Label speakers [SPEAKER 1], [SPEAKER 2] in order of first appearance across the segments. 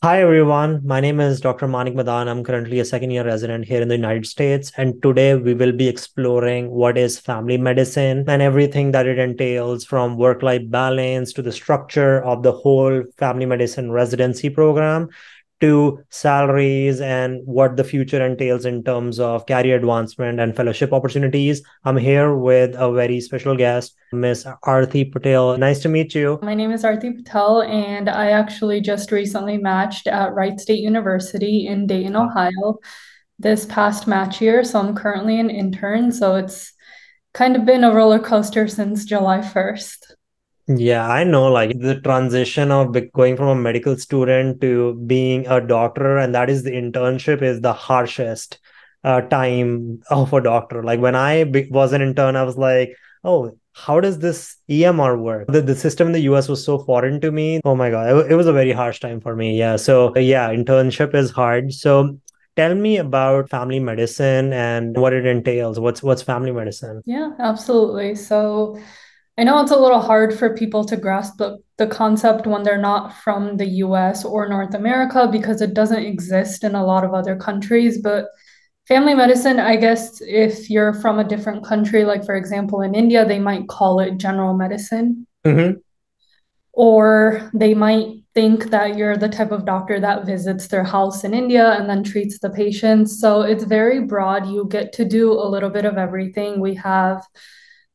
[SPEAKER 1] Hi everyone, my name is Dr. Manik Madaan. I'm currently a second year resident here in the United States, and today we will be exploring what is family medicine and everything that it entails from work life balance to the structure of the whole family medicine residency program to salaries and what the future entails in terms of career advancement and fellowship opportunities. I'm here with a very special guest, Miss Arti Patel. Nice to meet you.
[SPEAKER 2] My name is Arti Patel, and I actually just recently matched at Wright State University in Dayton, Ohio, this past match year. So I'm currently an intern. So it's kind of been a roller coaster since July 1st.
[SPEAKER 1] Yeah, I know like the transition of going from a medical student to being a doctor, and that is the internship is the harshest uh, time of a doctor. Like when I be- was an intern, I was like, oh, how does this EMR work? The, the system in the US was so foreign to me. Oh my God, it, it was a very harsh time for me. Yeah. So, yeah, internship is hard. So, tell me about family medicine and what it entails. What's what's family medicine?
[SPEAKER 2] Yeah, absolutely. So, I know it's a little hard for people to grasp the, the concept when they're not from the US or North America because it doesn't exist in a lot of other countries. But family medicine, I guess, if you're from a different country, like for example in India, they might call it general medicine.
[SPEAKER 1] Mm-hmm.
[SPEAKER 2] Or they might think that you're the type of doctor that visits their house in India and then treats the patients. So it's very broad. You get to do a little bit of everything. We have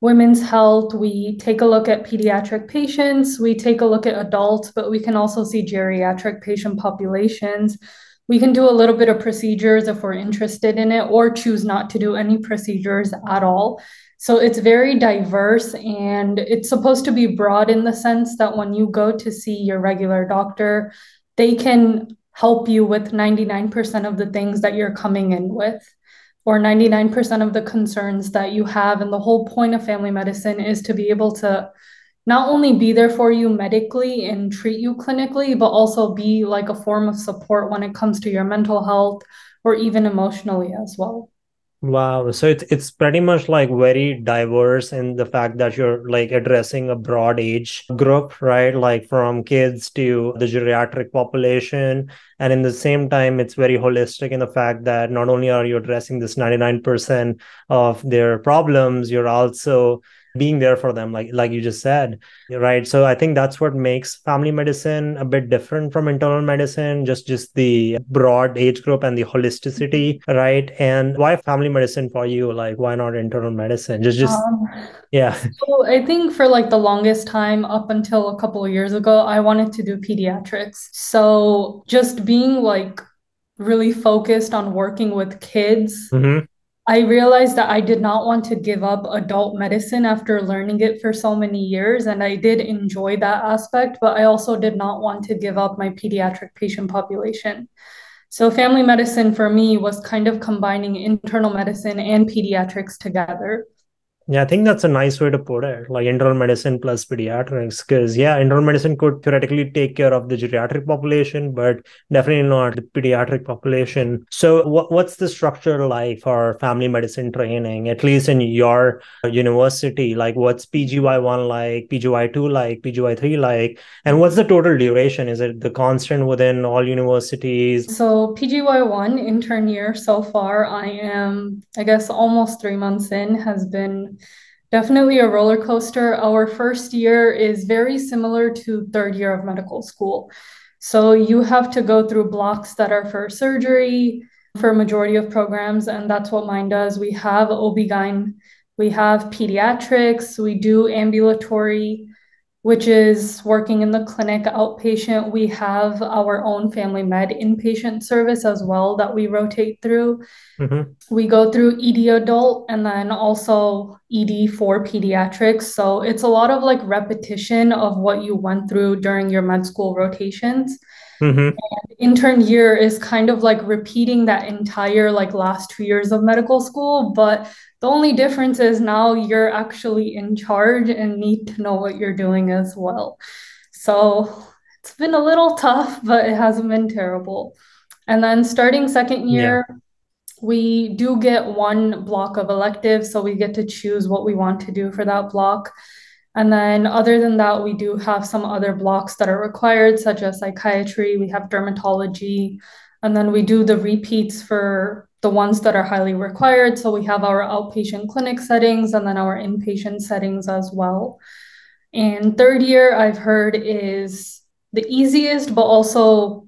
[SPEAKER 2] women's health, we take a look at pediatric patients, we take a look at adults, but we can also see geriatric patient populations. We can do a little bit of procedures if we're interested in it, or choose not to do any procedures at all. So it's very diverse and it's supposed to be broad in the sense that when you go to see your regular doctor, they can help you with 99% of the things that you're coming in with or 99% of the concerns that you have. And the whole point of family medicine is to be able to not only be there for you medically and treat you clinically, but also be like a form of support when it comes to your mental health or even emotionally as well.
[SPEAKER 1] Wow. So it's it's pretty much like very diverse in the fact that you're like addressing a broad age group, right? Like from kids to the geriatric population. And in the same time, it's very holistic in the fact that not only are you addressing this 99% of their problems, you're also being there for them like like you just said right? So i think that's what makes family medicine a bit different from internal medicine just just the broad age group and the holisticity right? And why family medicine for you? Like why not internal medicine? Just just um, yeah.
[SPEAKER 2] so i think for like the longest time up until a couple of years ago i wanted to do pediatrics. So just being like really focused on working with kids
[SPEAKER 1] mm-hmm
[SPEAKER 2] I realized that I did not want to give up adult medicine after learning it for so many years. And I did enjoy that aspect, but I also did not want to give up my pediatric patient population. So, family medicine for me was kind of combining internal medicine and pediatrics together.
[SPEAKER 1] Yeah, I think that's a nice way to put it, like internal medicine plus pediatrics. Because, yeah, internal medicine could theoretically take care of the geriatric population, but definitely not the pediatric population. So, what, what's the structure like for family medicine training, at least in your university? Like, what's PGY1 like, PGY2 like, PGY3 like? And what's the total duration? Is it the constant within all universities?
[SPEAKER 2] So, PGY1 intern year so far, I am, I guess, almost three months in, has been definitely a roller coaster. Our first year is very similar to third year of medical school. So you have to go through blocks that are for surgery for a majority of programs, and that's what mine does. We have OB-GYN, we have pediatrics, we do ambulatory, which is working in the clinic outpatient. We have our own family med inpatient service as well that we rotate through.
[SPEAKER 1] Mm-hmm.
[SPEAKER 2] We go through ED adult and then also ED for pediatrics. So it's a lot of like repetition of what you went through during your med school rotations.
[SPEAKER 1] Mm-hmm.
[SPEAKER 2] intern year is kind of like repeating that entire like last two years of medical school, but the only difference is now you're actually in charge and need to know what you're doing as well. So it's been a little tough, but it hasn't been terrible. And then starting second year, yeah. we do get one block of electives. So we get to choose what we want to do for that block. And then, other than that, we do have some other blocks that are required, such as psychiatry, we have dermatology, and then we do the repeats for the ones that are highly required. So we have our outpatient clinic settings and then our inpatient settings as well. And third year, I've heard is the easiest, but also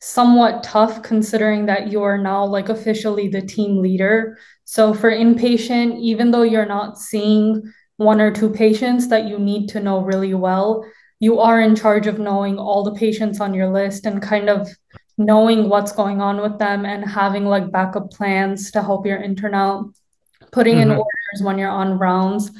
[SPEAKER 2] somewhat tough considering that you are now like officially the team leader. So for inpatient, even though you're not seeing one or two patients that you need to know really well, you are in charge of knowing all the patients on your list and kind of knowing what's going on with them and having like backup plans to help your intern out, putting mm-hmm. in orders when you're on rounds.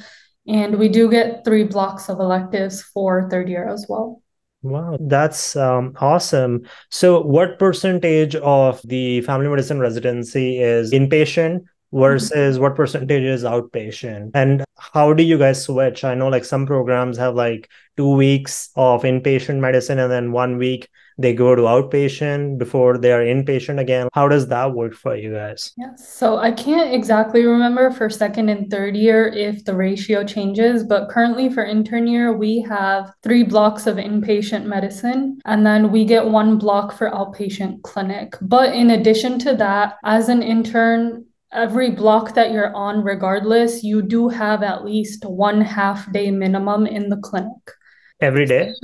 [SPEAKER 2] And we do get three blocks of electives for third year as well.
[SPEAKER 1] Wow, that's um, awesome. So, what percentage of the family medicine residency is inpatient versus mm-hmm. what percentage is outpatient? And how do you guys switch? I know like some programs have like two weeks of inpatient medicine and then one week they go to outpatient before they are inpatient again. How does that work for you guys?
[SPEAKER 2] Yes. So I can't exactly remember for second and third year if the ratio changes, but currently for intern year, we have three blocks of inpatient medicine and then we get one block for outpatient clinic. But in addition to that, as an intern, every block that you're on, regardless, you do have at least one half day minimum in the clinic.
[SPEAKER 1] Every day?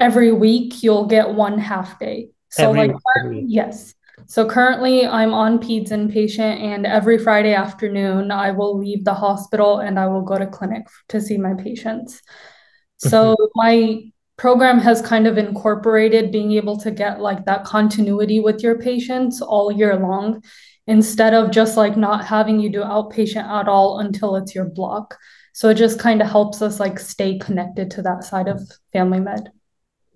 [SPEAKER 2] every week you'll get one half day. So every, like yes. So currently I'm on peds inpatient and every Friday afternoon I will leave the hospital and I will go to clinic to see my patients. So mm-hmm. my program has kind of incorporated being able to get like that continuity with your patients all year long instead of just like not having you do outpatient at all until it's your block. So it just kind of helps us like stay connected to that side of family med.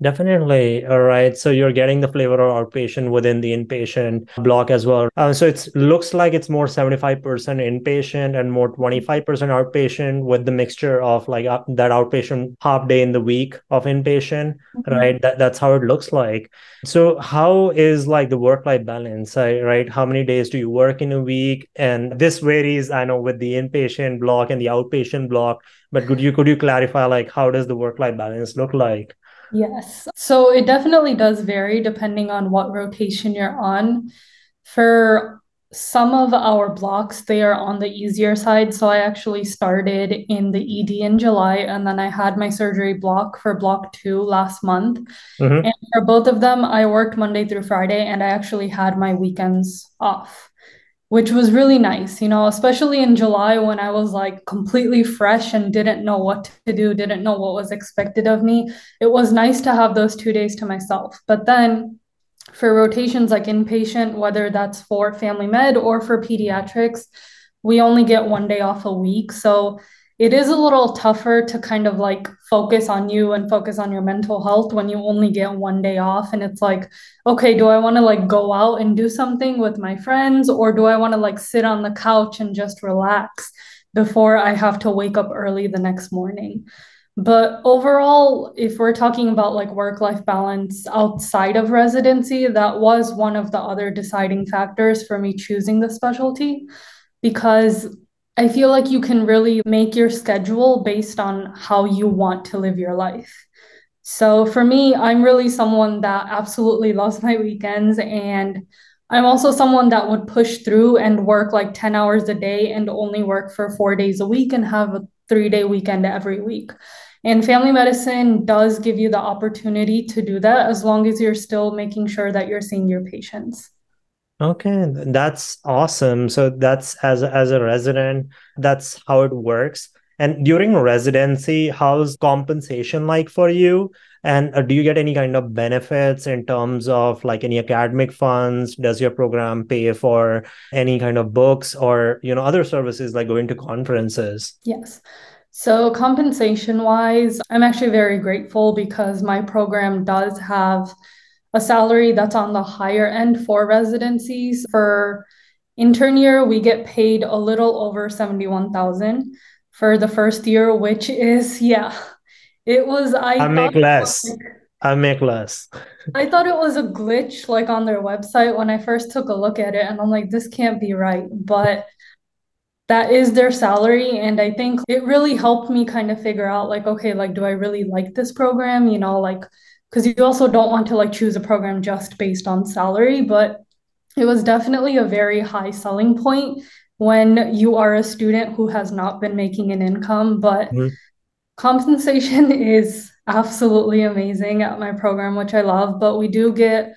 [SPEAKER 1] Definitely. All right. So you're getting the flavor of outpatient within the inpatient block as well. Uh, so it looks like it's more 75% inpatient and more 25% outpatient with the mixture of like uh, that outpatient half day in the week of inpatient, mm-hmm. right? That, that's how it looks like. So how is like the work-life balance, right? How many days do you work in a week? And this varies, I know, with the inpatient block and the outpatient block. But could you could you clarify like how does the work-life balance look like?
[SPEAKER 2] Yes. So it definitely does vary depending on what rotation you're on. For some of our blocks, they are on the easier side. So I actually started in the ED in July and then I had my surgery block for block two last month. Mm-hmm. And for both of them, I worked Monday through Friday and I actually had my weekends off which was really nice, you know, especially in July when I was like completely fresh and didn't know what to do, didn't know what was expected of me. It was nice to have those two days to myself. But then for rotations like inpatient, whether that's for family med or for pediatrics, we only get one day off a week. So it is a little tougher to kind of like focus on you and focus on your mental health when you only get one day off. And it's like okay do i want to like go out and do something with my friends or do i want to like sit on the couch and just relax before i have to wake up early the next morning? But overall if we're talking about like work life balance outside of residency that was one of the other deciding factors for me choosing the specialty because I feel like you can really make your schedule based on how you want to live your life. So for me, I'm really someone that absolutely loves my weekends. And I'm also someone that would push through and work like 10 hours a day and only work for four days a week and have a three day weekend every week. And family medicine does give you the opportunity to do that as long as you're still making sure that you're seeing your patients.
[SPEAKER 1] Okay, that's awesome. So that's as as a resident, that's how it works. And during residency, how's compensation like for you? And uh, do you get any kind of benefits in terms of like any academic funds? Does your program pay for any kind of books or you know other services like going to conferences?
[SPEAKER 2] Yes. So compensation wise, I'm actually very grateful because my program does have a salary that's on the higher end for residencies. For intern year, we get paid a little over 71,000 for the first year, which is yeah. It was I,
[SPEAKER 1] I make less. Like, I make less.
[SPEAKER 2] I thought it was a glitch like on their website when I first took a look at it and I'm like this can't be right, but that is their salary. And I think it really helped me kind of figure out, like, okay, like, do I really like this program? You know, like, because you also don't want to like choose a program just based on salary, but it was definitely a very high selling point when you are a student who has not been making an income, but mm-hmm. compensation is absolutely amazing at my program, which I love. But we do get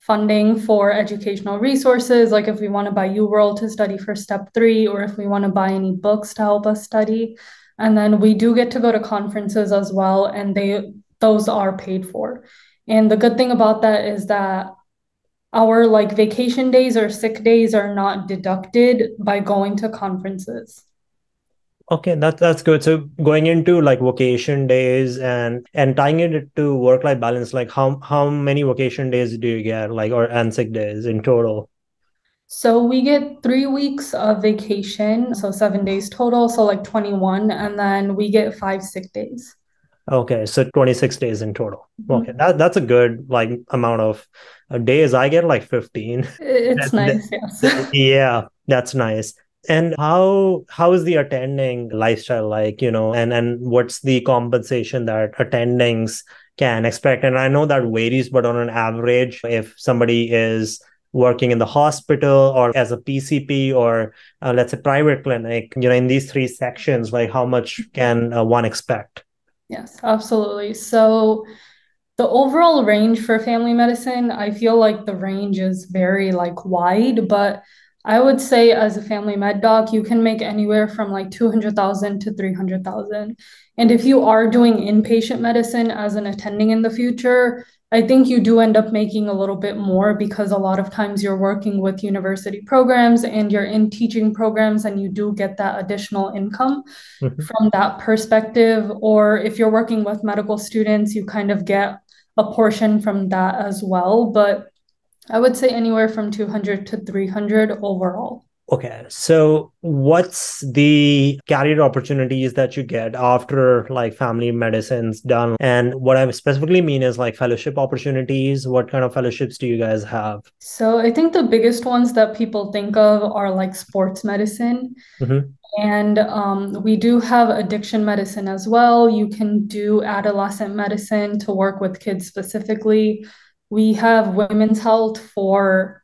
[SPEAKER 2] funding for educational resources, like if we want to buy UWorld to study for step three, or if we want to buy any books to help us study. And then we do get to go to conferences as well, and they those are paid for. And the good thing about that is that our like vacation days or sick days are not deducted by going to conferences.
[SPEAKER 1] Okay, that that's good. So going into like vacation days and and tying it to work life balance, like how how many vacation days do you get, like or and sick days in total?
[SPEAKER 2] So we get three weeks of vacation, so seven days total, so like 21, and then we get five sick days.
[SPEAKER 1] Okay, so 26 days in total. Mm-hmm. Okay, that that's a good like amount of days. I get like 15.
[SPEAKER 2] It's nice, yes.
[SPEAKER 1] yeah, that's nice and how how is the attending lifestyle like you know and and what's the compensation that attendings can expect and i know that varies but on an average if somebody is working in the hospital or as a pcp or uh, let's say private clinic you know in these three sections like how much can uh, one expect
[SPEAKER 2] yes absolutely so the overall range for family medicine i feel like the range is very like wide but I would say as a family med doc, you can make anywhere from like 200,000 to 300,000. And if you are doing inpatient medicine as an attending in the future, I think you do end up making a little bit more because a lot of times you're working with university programs and you're in teaching programs and you do get that additional income mm-hmm. from that perspective. Or if you're working with medical students, you kind of get a portion from that as well. But I would say anywhere from 200 to 300 overall.
[SPEAKER 1] Okay. So what's the career opportunities that you get after like family medicine's done? And what I specifically mean is like fellowship opportunities. What kind of fellowships do you guys have?
[SPEAKER 2] So I think the biggest ones that people think of are like sports medicine. Mm-hmm. And um, we do have addiction medicine as well. You can do adolescent medicine to work with kids specifically. We have women's health for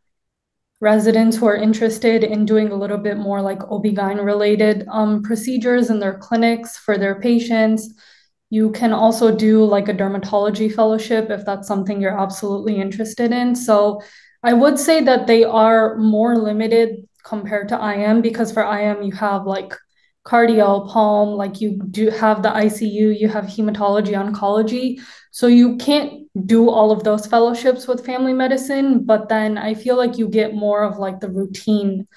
[SPEAKER 2] residents who are interested in doing a little bit more like OB-GYN related um, procedures in their clinics for their patients. You can also do like a dermatology fellowship if that's something you're absolutely interested in. So I would say that they are more limited compared to IM because for IM you have like cardio, pulm, like you do have the ICU, you have hematology, oncology. So you can't do all of those fellowships with family medicine, but then I feel like you get more of like the routine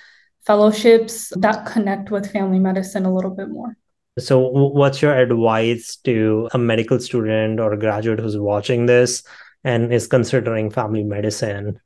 [SPEAKER 2] fellowships that connect with family medicine a little bit more.
[SPEAKER 1] So, what's your advice to a medical student or a graduate who's watching this and is considering family medicine?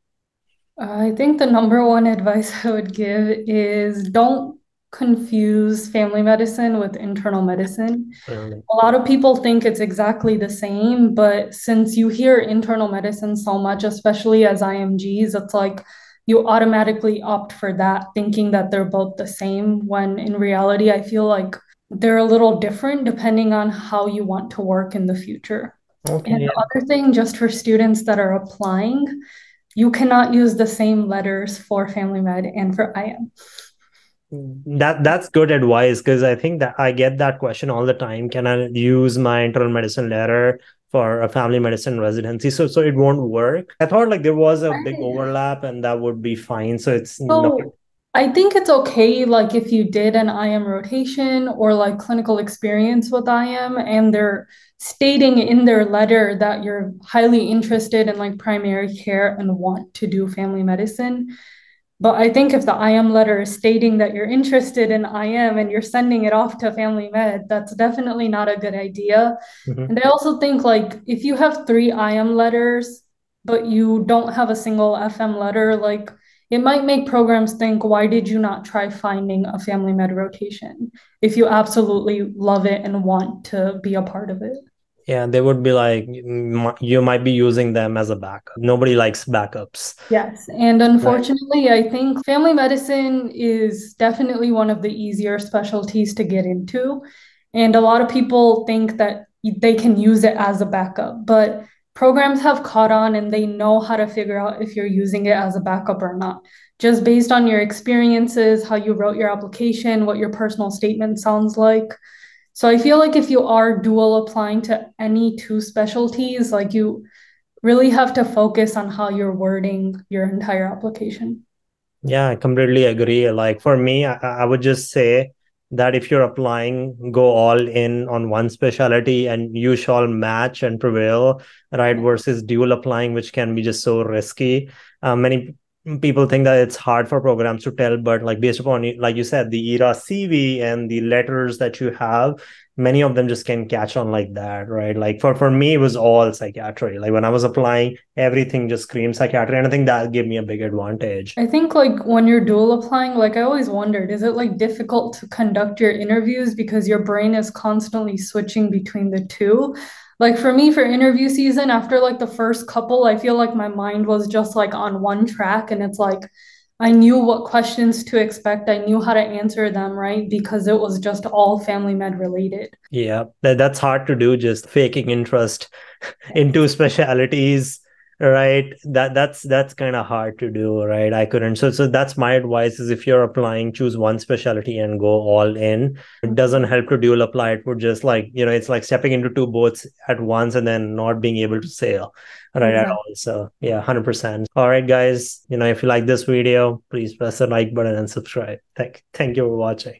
[SPEAKER 2] I think the number one advice I would give is don't confuse family medicine with internal medicine. Really? A lot of people think it's exactly the same, but since you hear internal medicine so much, especially as IMGs, it's like you automatically opt for that, thinking that they're both the same, when in reality, I feel like they're a little different depending on how you want to work in the future. Okay, and the other thing, just for students that are applying, you cannot use the same letters for family med and for IM
[SPEAKER 1] that that's good advice because i think that i get that question all the time. Can i use my internal medicine letter for a family medicine residency? So so it won't work. I thought like there was a big overlap and that would be fine so it's
[SPEAKER 2] so, i think it's okay like if you did an im rotation or like clinical experience with im and they're stating in their letter that you're highly interested in like primary care and want to do family medicine but I think if the IM letter is stating that you're interested in IM and you're sending it off to Family Med, that's definitely not a good idea. Mm-hmm. And I also think like if you have three IM letters, but you don't have a single FM letter, like it might make programs think, why did you not try finding a Family Med rotation if you absolutely love it and want to be a part of it?
[SPEAKER 1] Yeah, they would be like, mm, you might be using them as a backup. Nobody likes backups.
[SPEAKER 2] Yes. And unfortunately, right. I think family medicine is definitely one of the easier specialties to get into. And a lot of people think that they can use it as a backup, but programs have caught on and they know how to figure out if you're using it as a backup or not. Just based on your experiences, how you wrote your application, what your personal statement sounds like. So I feel like if you are dual applying to any two specialties, like you really have to focus on how you're wording your entire application.
[SPEAKER 1] Yeah, I completely agree. Like for me, I, I would just say that if you're applying, go all in on one specialty and you shall match and prevail, right? Versus dual applying, which can be just so risky. Uh, many people think that it's hard for programs to tell but like based upon like you said the era cv and the letters that you have many of them just can catch on like that right? Like for for me it was all psychiatry. Like when i was applying everything just screamed psychiatry and i think that gave me a big advantage.
[SPEAKER 2] I think like when you're dual applying like i always wondered is it like difficult to conduct your interviews because your brain is constantly switching between the two like for me for interview season after like the first couple i feel like my mind was just like on one track and it's like i knew what questions to expect. I knew how to answer them right? Because it was just all family med related.
[SPEAKER 1] Yeah that, that's hard to do just faking interest into specialities right. That that's that's kind of hard to do right? I couldn't. So so that's my advice is if you're applying choose one specialty and go all in. It doesn't help to dual apply it would just like you know it's like stepping into two boats at once and then not being able to sail right at mm-hmm. all. So yeah 100% all right guys you know if you like this video please press the like button and subscribe. Thank thank you for watching